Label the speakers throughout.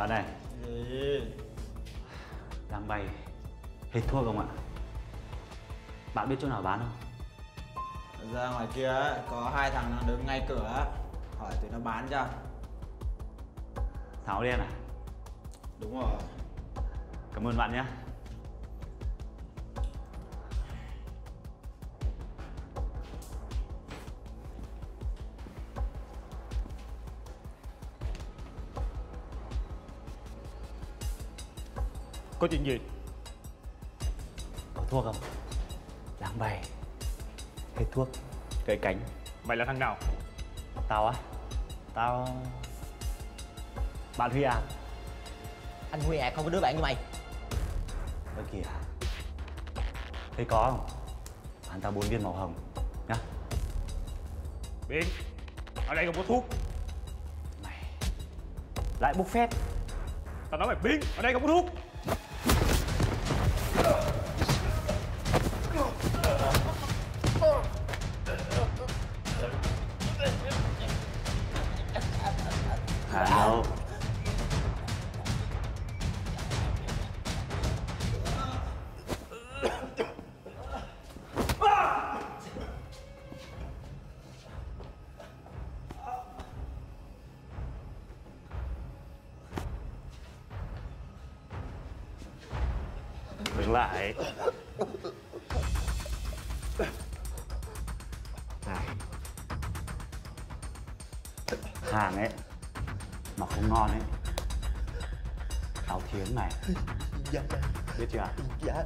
Speaker 1: Bạn này.
Speaker 2: Gì?
Speaker 1: Đang bay. Hết thuốc không ạ? Bạn biết chỗ nào bán không?
Speaker 2: Ra ngoài kia có hai thằng đang đứng ngay cửa. Hỏi tụi nó bán cho.
Speaker 1: Tháo đen à?
Speaker 2: Đúng rồi.
Speaker 1: Cảm ơn bạn nhé
Speaker 3: Có chuyện gì?
Speaker 1: Có thuốc không? Đang bay Hết thuốc Cởi cánh.
Speaker 3: Mày là thằng nào?
Speaker 1: Tao á. Tao Bạn Huy à?
Speaker 4: Anh Huy Ạc không có đứa bạn như mày.
Speaker 1: Ơ kìa. Thấy có không? Bán tao bốn viên màu hồng Nhá.
Speaker 3: Biên Ở đây không có thuốc.
Speaker 1: Mày. Lại bốc phét
Speaker 3: Tao nói mày Biên Ở đây không có thuốc
Speaker 1: หารแล้วหลายห่างไอ้ Mà không ngon ấy Tao thiến mày
Speaker 4: Dạ
Speaker 1: Biết chưa
Speaker 4: Dạ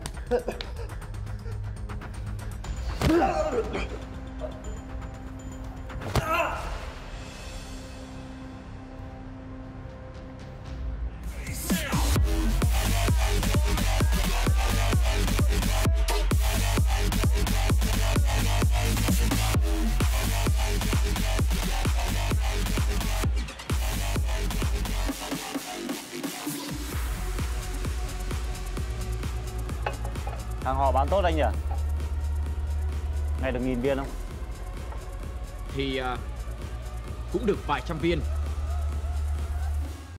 Speaker 1: Hàng họ bán tốt anh nhỉ? Ngày được nghìn viên không?
Speaker 5: Thì à, cũng được vài trăm viên.